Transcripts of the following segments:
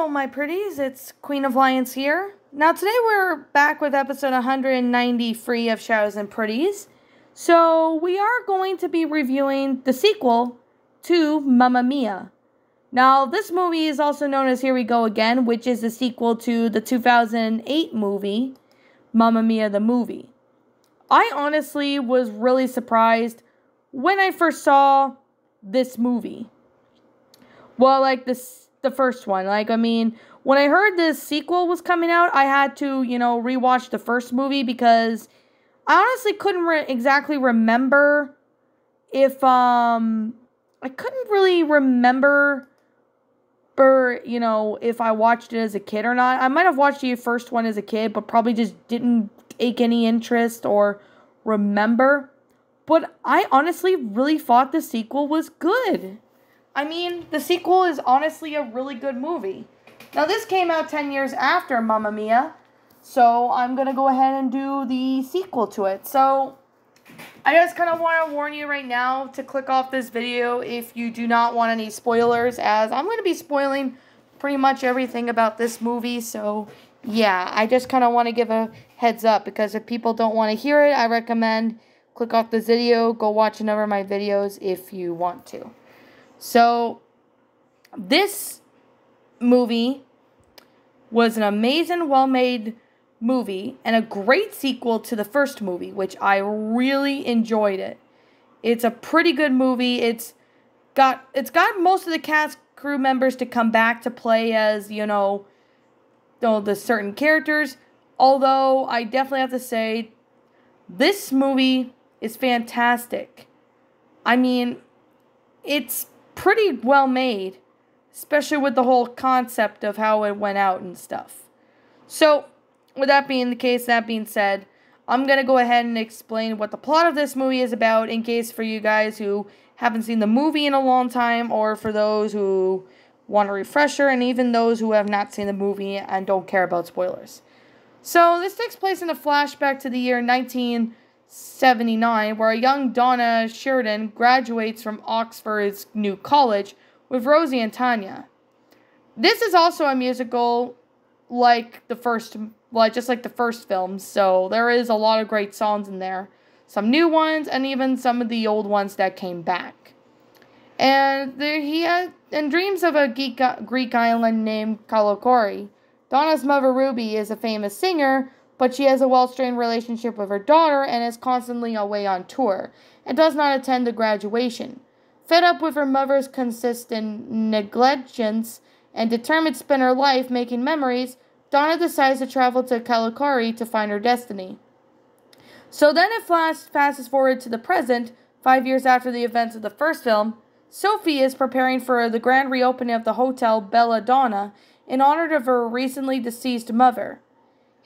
Hello, my pretties. It's Queen of Lions here. Now, today we're back with episode 193 of Shadows and Pretties. So, we are going to be reviewing the sequel to Mamma Mia. Now, this movie is also known as Here We Go Again, which is the sequel to the 2008 movie, Mamma Mia the Movie. I honestly was really surprised when I first saw this movie. Well, like this the first one. Like I mean, when I heard this sequel was coming out, I had to, you know, rewatch the first movie because I honestly couldn't re- exactly remember if um I couldn't really remember for you know if I watched it as a kid or not. I might have watched the first one as a kid, but probably just didn't take any interest or remember. But I honestly really thought the sequel was good. I mean, the sequel is honestly a really good movie. Now, this came out 10 years after Mamma Mia, so I'm going to go ahead and do the sequel to it. So, I just kind of want to warn you right now to click off this video if you do not want any spoilers, as I'm going to be spoiling pretty much everything about this movie. So, yeah, I just kind of want to give a heads up because if people don't want to hear it, I recommend click off this video, go watch another of my videos if you want to. So, this movie was an amazing, well made movie and a great sequel to the first movie, which I really enjoyed it. It's a pretty good movie. It's got it's got most of the cast crew members to come back to play as, you know, you know the certain characters. Although I definitely have to say this movie is fantastic. I mean, it's pretty well made, especially with the whole concept of how it went out and stuff. So, with that being the case, that being said, I'm going to go ahead and explain what the plot of this movie is about in case for you guys who haven't seen the movie in a long time or for those who want a refresher and even those who have not seen the movie and don't care about spoilers. So, this takes place in a flashback to the year 19 79, where a young Donna Sheridan graduates from Oxford's new college with Rosie and Tanya. This is also a musical like the first like just like the first film, so there is a lot of great songs in there. Some new ones and even some of the old ones that came back. And there he had and dreams of a Greek island named Kalokairi. Donna's mother Ruby is a famous singer but she has a well strained relationship with her daughter and is constantly away on tour and does not attend the graduation. Fed up with her mother's consistent negligence and determined to spend her life making memories, Donna decides to travel to Kalokairi to find her destiny. So then it flash, passes forward to the present, five years after the events of the first film. Sophie is preparing for the grand reopening of the Hotel Bella Donna in honor of her recently deceased mother.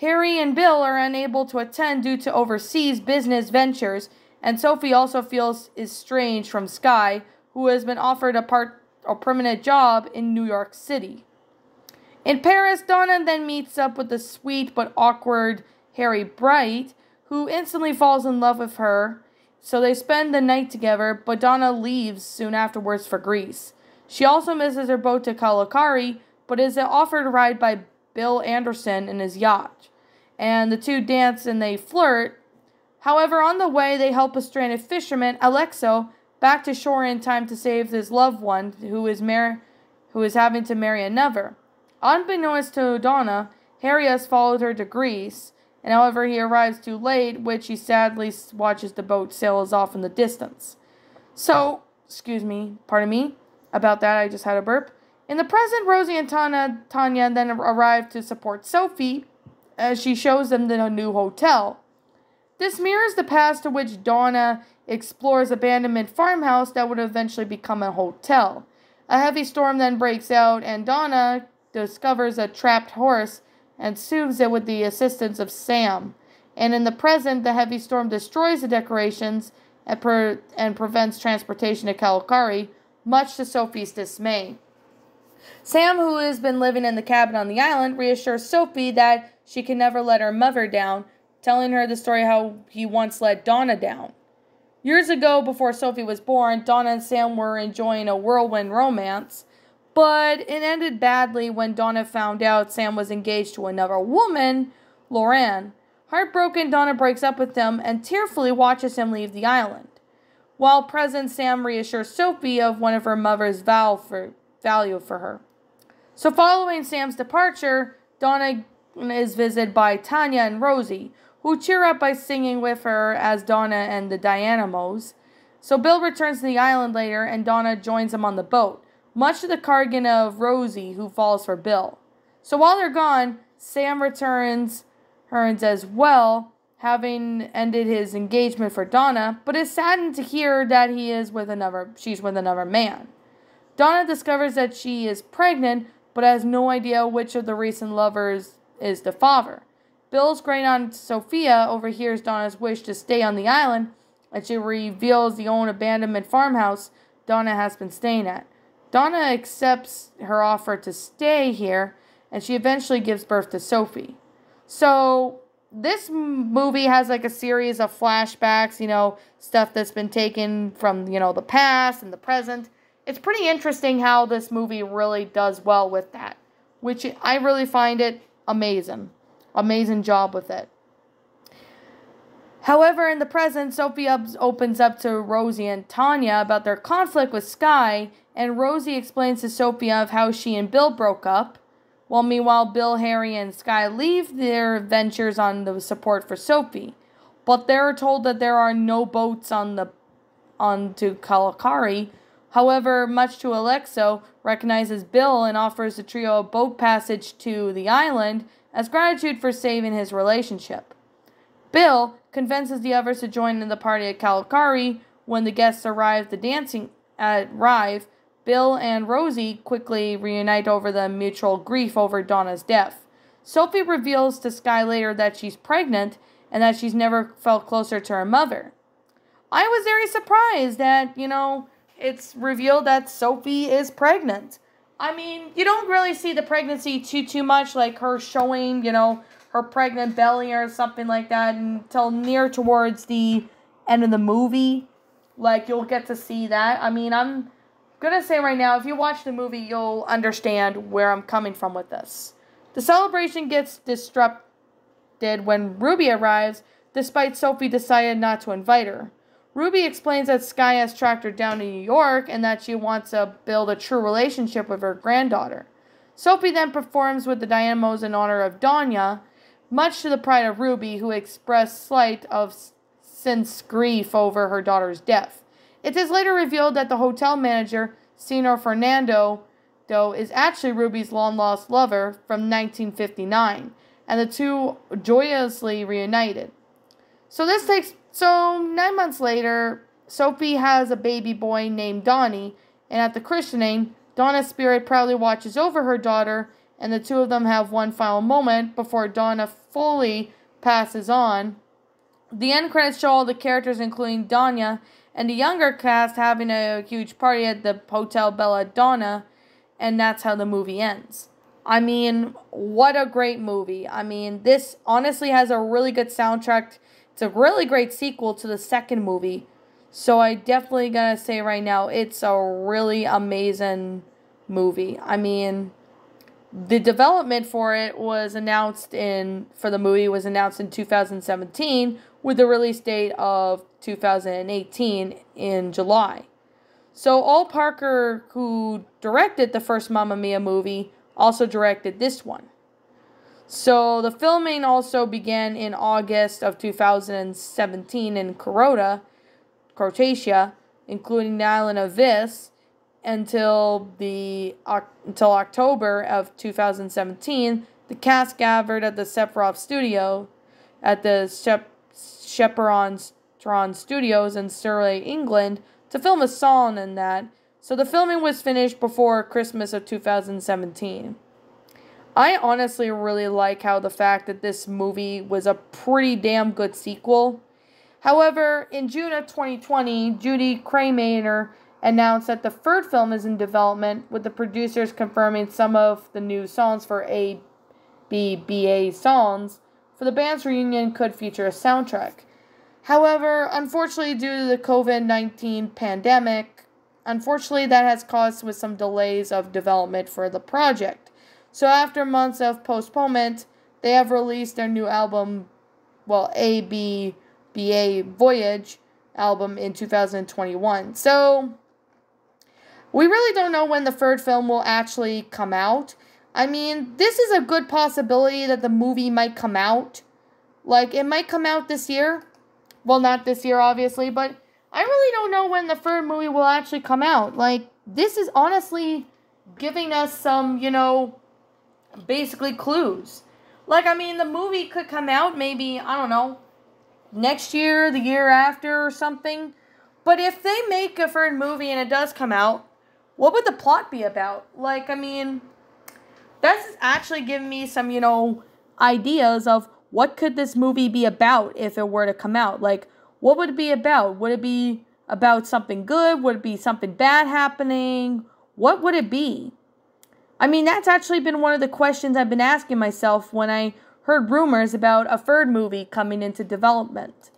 Harry and Bill are unable to attend due to overseas business ventures, and Sophie also feels estranged from Sky, who has been offered a part a permanent job in New York City. In Paris, Donna then meets up with the sweet but awkward Harry Bright, who instantly falls in love with her. So they spend the night together, but Donna leaves soon afterwards for Greece. She also misses her boat to Kalokairi, but is offered a ride by Bill Anderson in his yacht. And the two dance and they flirt. However, on the way, they help a stranded fisherman, Alexo, back to shore in time to save his loved one, who is, mar- who is having to marry another. Unbeknownst to Donna, Harry has followed her to Greece, and however, he arrives too late, which he sadly watches the boat sail off in the distance. So, excuse me, pardon me about that, I just had a burp. In the present, Rosie and Tanya, Tanya then arrive to support Sophie as she shows them the new hotel. This mirrors the past to which Donna explores abandoned farmhouse that would eventually become a hotel. A heavy storm then breaks out, and Donna discovers a trapped horse and soothes it with the assistance of Sam. And in the present, the heavy storm destroys the decorations and, per- and prevents transportation to Kalokairi, much to Sophie's dismay. Sam, who has been living in the cabin on the island, reassures Sophie that she can never let her mother down, telling her the story how he once let Donna down. Years ago, before Sophie was born, Donna and Sam were enjoying a whirlwind romance, But it ended badly when Donna found out Sam was engaged to another woman, Lorraine. Heartbroken, Donna breaks up with him and tearfully watches him leave the island. While present, Sam reassures Sophie of one of her mother's vow for, value for her. So, following Sam's departure, Donna is visited by Tanya and Rosie, who cheer up by singing with her as Donna and the Dynamos. So, Bill returns to the island later, and Donna joins him on the boat, much to the chagrin of Rosie, who falls for Bill. So, while they're gone, Sam returns, returns as well, having ended his engagement for Donna, but is saddened to hear that he is with another she's with another man. Donna discovers that she is pregnant, but has no idea which of the recent lovers is the father. Bill's great aunt Sophia overhears Donna's wish to stay on the island, and she reveals the old abandonment farmhouse Donna has been staying at. Donna accepts her offer to stay here, and she eventually gives birth to Sophie. So, this movie has like a series of flashbacks, you know, stuff that's been taken from, you know, the past and the present. It's pretty interesting how this movie really does well with that, which I really find it amazing. Amazing job with it. However, in the present, Sophie opens up to Rosie and Tanya about their conflict with Sky, and Rosie explains to Sophie of how she and Bill broke up. While meanwhile, Bill, Harry, and Sky leave their ventures on the support for Sophie, but they're told that there are no boats on the on to Kalokairi. However, much to Alexo, recognizes Bill and offers the trio a boat passage to the island as gratitude for saving his relationship. Bill convinces the others to join in the party at Kalokairi when the guests arrive. The dancing uh, arrive Bill and Rosie quickly reunite over the mutual grief over Donna's death. Sophie reveals to Sky later that she's pregnant and that she's never felt closer to her mother. I was very surprised that, you know, it's revealed that Sophie is pregnant. I mean, you don't really see the pregnancy too too much like her showing, you know, her pregnant belly or something like that until near towards the end of the movie. Like you'll get to see that. I mean, I'm gonna say right now, if you watch the movie, you'll understand where I'm coming from with this. The celebration gets disrupted when Ruby arrives, despite Sophie decided not to invite her. Ruby explains that Sky has tracked her down to New York and that she wants to build a true relationship with her granddaughter. Sophie then performs with the Dynamos in honor of Danya, much to the pride of Ruby, who expressed slight of since grief over her daughter's death. It is later revealed that the hotel manager, Senor Fernando, though, is actually Ruby's long lost lover from 1959, and the two joyously reunited. So this takes so nine months later, Sophie has a baby boy named Donnie, and at the christening, Donna's spirit proudly watches over her daughter, and the two of them have one final moment before Donna fully passes on. The end credits show all the characters, including Danya and the younger cast having a huge party at the Hotel Belladonna, and that's how the movie ends. I mean, what a great movie. I mean, this honestly has a really good soundtrack. It's a really great sequel to the second movie. So I definitely gotta say right now, it's a really amazing movie. I mean, the development for it was announced in for the movie was announced in 2017 with the release date of 2018 in July. So, Ol Parker, who directed the first Mamma Mia movie, also directed this one. So, the filming also began in August of 2017 in Croatia, Croatia, including the island of Vis, until the until October of 2017. The cast gathered at the Sephiroth studio at the Shep Shepperton Studios in Surrey, England, to film a song in that, so the filming was finished before Christmas of 2017. I honestly really like how the fact that this movie was a pretty damn good sequel. However, in June of 2020, Judy Craymer announced that the third film is in development, with the producers confirming some of the new songs for ABBA songs for the band's reunion could feature a soundtrack. However, unfortunately, due to the COVID 19 pandemic, unfortunately, that has caused with some delays of development for the project. So after months of postponement, they have released their new album, well, A B B A Voyage album in 2021. So we really don't know when the third film will actually come out. I mean, this is a good possibility that the movie might come out. Like, it might come out this year. Well, not this year, obviously, but I really don't know when the third movie will actually come out. Like, this is honestly giving us some, you know, basically clues. Like, I mean, the movie could come out maybe, I don't know, next year, the year after, or something. But if they make a third movie and it does come out, what would the plot be about? Like, I mean, that's actually giving me some, you know, ideas of what could this movie be about if it were to come out. Like, what would it be about? Would it be about something good? Would it be something bad happening? What would it be? I mean, that's actually been one of the questions I've been asking myself when I heard rumors about a third movie coming into development.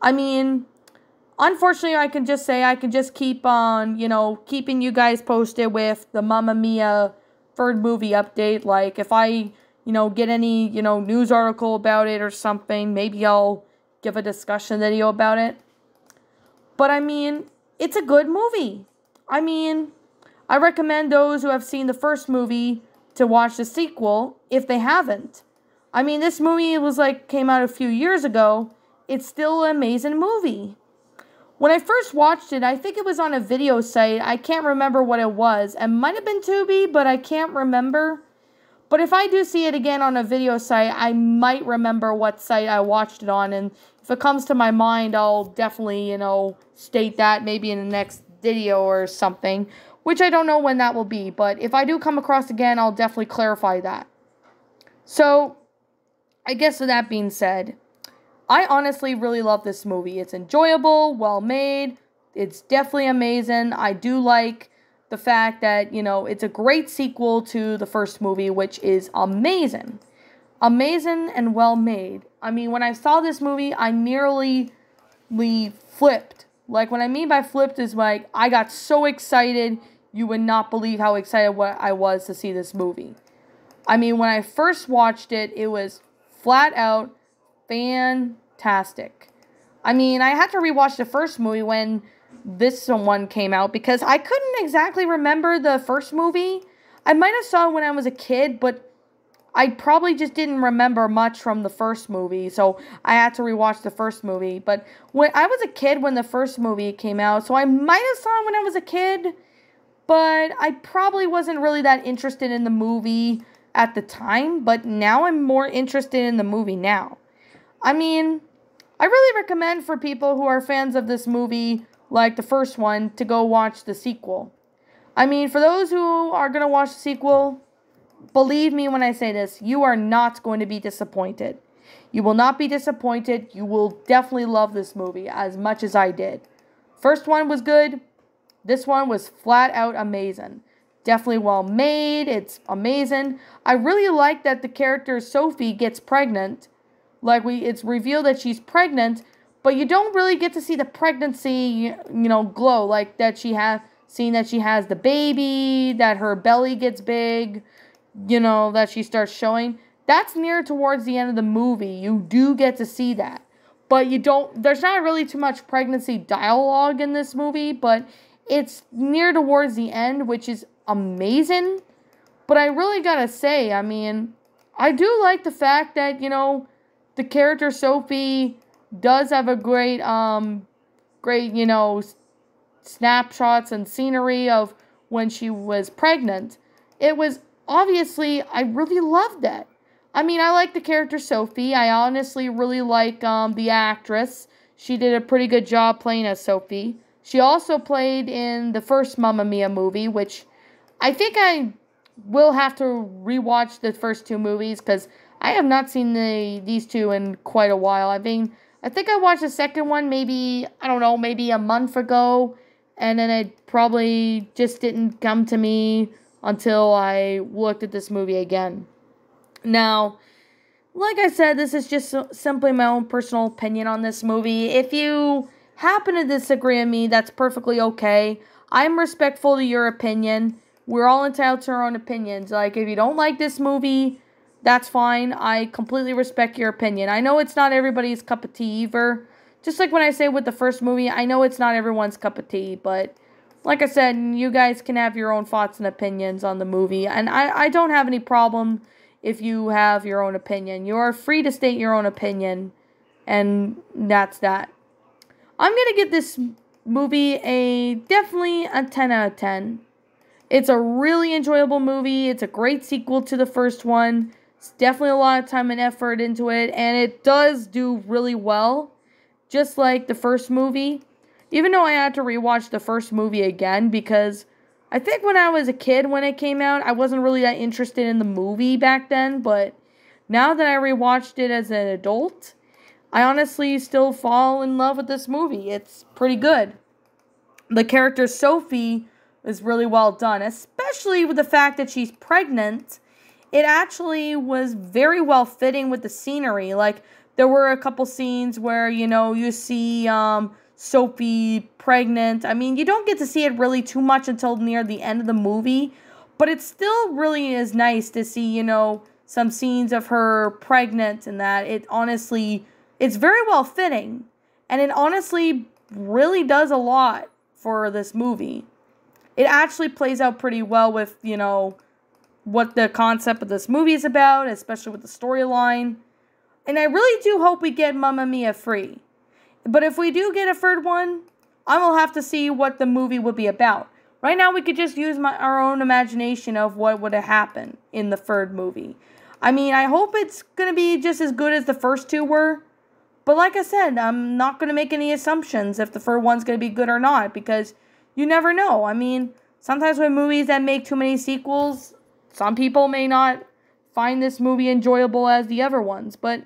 I mean, unfortunately, I can just say I can just keep on, you know, keeping you guys posted with the Mamma Mia third movie update. Like, if I, you know, get any, you know, news article about it or something, maybe I'll give a discussion video about it. But I mean, it's a good movie. I mean, I recommend those who have seen the first movie to watch the sequel if they haven't. I mean, this movie was like came out a few years ago. It's still an amazing movie. When I first watched it, I think it was on a video site. I can't remember what it was. It might have been Tubi, but I can't remember. But if I do see it again on a video site, I might remember what site I watched it on. And if it comes to my mind, I'll definitely, you know, state that maybe in the next video or something. Which I don't know when that will be. But if I do come across again, I'll definitely clarify that. So, I guess with that being said, I honestly really love this movie. It's enjoyable, well made. It's definitely amazing. I do like the fact that, you know, it's a great sequel to the first movie, which is amazing. Amazing and well made. I mean, when I saw this movie, I nearly flipped. Like, what I mean by flipped is like, I got so excited, you would not believe how excited what I was to see this movie. I mean, when I first watched it, it was flat out fantastic. I mean, I had to rewatch the first movie when this one came out because I couldn't exactly remember the first movie. I might have saw it when I was a kid, but I probably just didn't remember much from the first movie, so I had to rewatch the first movie. But when I was a kid when the first movie came out, so I might have saw it when I was a kid, but I probably wasn't really that interested in the movie at the time, but now I'm more interested in the movie now. I mean, I really recommend for people who are fans of this movie like the first one, to go watch the sequel. I mean, for those who are going to watch the sequel, believe me when I say this, you are not going to be disappointed. You will not be disappointed. You will definitely love this movie as much as I did. First one was good. This one was flat out amazing. Definitely well made. It's amazing. I really like that the character Sophie gets pregnant. Like we it's revealed that she's pregnant but you don't really get to see the pregnancy, you know, glow like that she has seeing that she has the baby, that her belly gets big, you know, that she starts showing. That's near towards the end of the movie. You do get to see that. But you don't there's not really too much pregnancy dialogue in this movie, but it's near towards the end, which is amazing. But I really got to say, I mean, I do like the fact that, you know, the character Sophie does have a great um great, you know, snapshots and scenery of when she was pregnant. It was obviously I really loved that. I mean, I like the character Sophie. I honestly really like um the actress. She did a pretty good job playing as Sophie. She also played in the first Mamma Mia movie, which I think I will have to rewatch the first two movies because I have not seen the these two in quite a while. I mean, I think I watched the second one maybe, I don't know, maybe a month ago. And then it probably just didn't come to me until I looked at this movie again. Now, like I said, this is just simply my own personal opinion on this movie. If you happen to disagree with me, that's perfectly okay. I'm respectful to your opinion. We're all entitled to our own opinions. Like, if you don't like this movie, that's fine. I completely respect your opinion. I know it's not everybody's cup of tea either. Just like when I say with the first movie, I know it's not everyone's cup of tea, but like I said, you guys can have your own thoughts and opinions on the movie. And I, I don't have any problem if you have your own opinion. You are free to state your own opinion. And that's that. I'm going to give this movie a definitely a 10 out of 10. It's a really enjoyable movie. It's a great sequel to the first one. It's definitely a lot of time and effort into it, and it does do really well, just like the first movie. Even though I had to rewatch the first movie again because I think when I was a kid when it came out, I wasn't really that interested in the movie back then, but now that I rewatched it as an adult, I honestly still fall in love with this movie. It's pretty good. The character Sophie is really well done, especially with the fact that she's pregnant. It actually was very well fitting with the scenery. Like there were a couple scenes where you know you see um, Sophie pregnant. I mean, you don't get to see it really too much until near the end of the movie, but it still really is nice to see you know some scenes of her pregnant and that. It honestly, it's very well fitting, and it honestly really does a lot for this movie it actually plays out pretty well with, you know, what the concept of this movie is about, especially with the storyline. And I really do hope we get Mamma Mia free. But if we do get a third one, I will have to see what the movie would be about. Right now, we could just use my, our own imagination of what would have happened in the third movie. I mean, I hope it's going to be just as good as the first two were. But like I said, I'm not going to make any assumptions if the third one's going to be good or not because you never know. I mean, sometimes with movies that make too many sequels, some people may not find this movie enjoyable as the other ones, but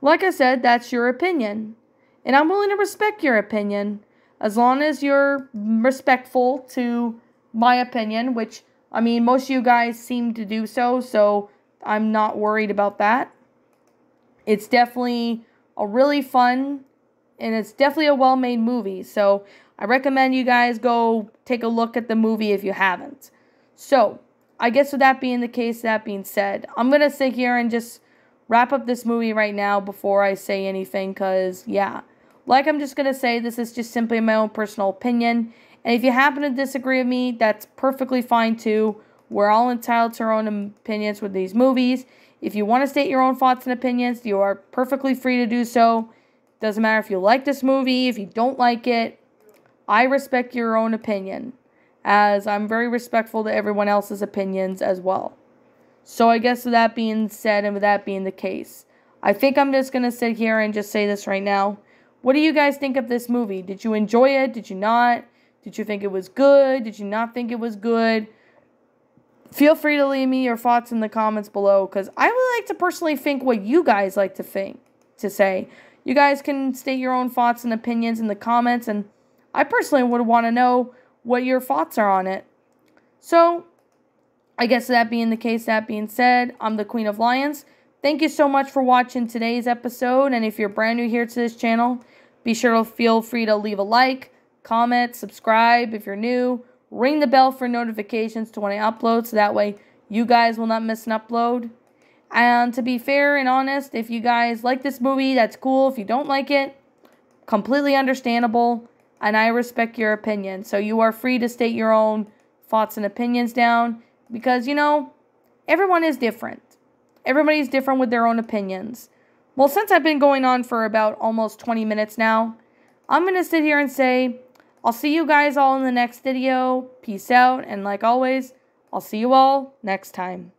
like I said, that's your opinion. And I'm willing to respect your opinion as long as you're respectful to my opinion, which I mean, most of you guys seem to do so, so I'm not worried about that. It's definitely a really fun and it's definitely a well made movie. So I recommend you guys go take a look at the movie if you haven't. So, I guess with that being the case, that being said, I'm to sit here and just wrap up this movie right now before I say anything because, yeah, like I'm just to say, this is just simply my own personal opinion. And if you happen to disagree with me, that's perfectly fine too. We're all entitled to our own opinions with these movies. If you want to state your own thoughts and opinions, you are perfectly free to do so. Doesn't matter if you like this movie, if you don't like it. I respect your own opinion, as I'm very respectful to everyone else's opinions as well. So I guess with that being said, and with that being the case, I think I'm just going to sit here and just say this right now. What do you guys think of this movie? Did you enjoy it? Did you not? Did you think it was good? Did you not think it was good? Feel free to leave me your thoughts in the comments below because I would like to personally think what you guys like to think, to say. You guys can state your own thoughts and opinions in the comments and I personally would want to know what your thoughts are on it. So, I guess that being the case, that being said, I'm the Queen of Lions. Thank you so much for watching today's episode. And if you're brand new here to this channel, be sure to feel free to leave a like, comment, subscribe if you're new, ring the bell for notifications to when I upload so that way you guys will not miss an upload. And to be fair and honest, if you guys like this movie, that's cool. If you don't like it, completely understandable and I respect your opinion. So you are free to state your own thoughts and opinions down because, you know, everyone is different. Everybody's different with their own opinions. Well, since I've been going on for about almost 20 minutes now, I'm going to sit here and say, I'll see you guys all in the next video. Peace out. And like always, I'll see you all next time.